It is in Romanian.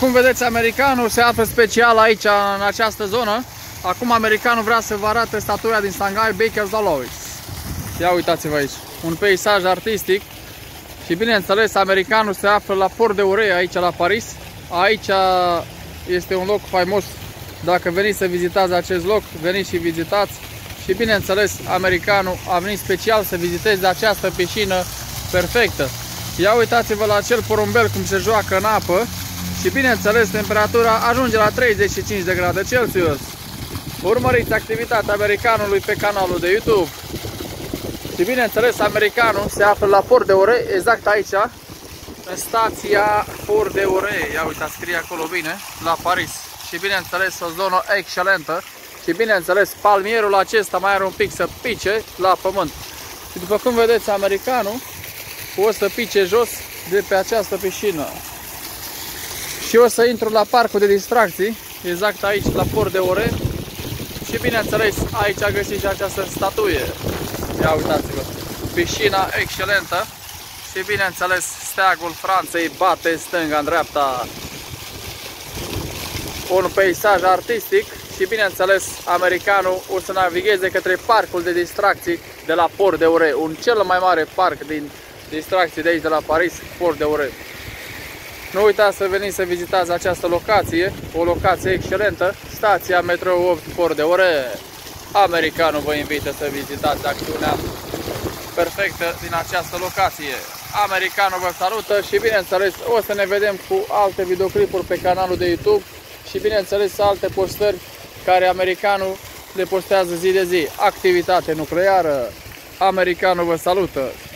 Cum vedeți, americanul se află special aici, în această zonă. Acum americanul vrea să vă arate statuia din Shanghai Baker's Lois. Ia uitați-vă aici, un peisaj artistic. Și bineînțeles, americanul se află la Port de Urei, aici la Paris. Aici este un loc faimos. Dacă veniți să vizitați acest loc, veniți și vizitați. Și bineînțeles, americanul a venit special să viziteze această piscină perfectă. Ia uitați-vă la acel porumbel cum se joacă în apă și bineînțeles temperatura ajunge la 35 de grade Celsius. Urmăriți activitatea americanului pe canalul de YouTube. Și bineînțeles americanul se află la Port de Ore, exact aici, în stația Port de Ore. Ia uitați, scrie acolo bine, la Paris. Și bineînțeles o zonă excelentă. Și bineînțeles palmierul acesta mai are un pic să pice la pământ. Și după cum vedeți americanul o să pice jos de pe această piscină. Și o să intru la parcul de distracții, exact aici, la Port de Ore. Și bineînțeles, aici găsiți această statuie. Ia uitați-vă, piscina excelentă. Și bineînțeles, steagul Franței bate stânga în dreapta. Un peisaj artistic și bineînțeles, americanul o să navigheze către parcul de distracții de la Port de Ore, un cel mai mare parc din distracții de aici de la Paris, Port de Ore. Nu uitați să veniți să vizitați această locație, o locație excelentă, stația Metro 8 Port de Ore. Americanul vă invită să vizitați acțiunea perfectă din această locație. Americanul vă salută și bineînțeles o să ne vedem cu alte videoclipuri pe canalul de YouTube și bineînțeles alte postări care americanul le postează zi de zi. Activitate nucleară. Americanul vă salută!